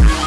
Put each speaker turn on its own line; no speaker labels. Bye.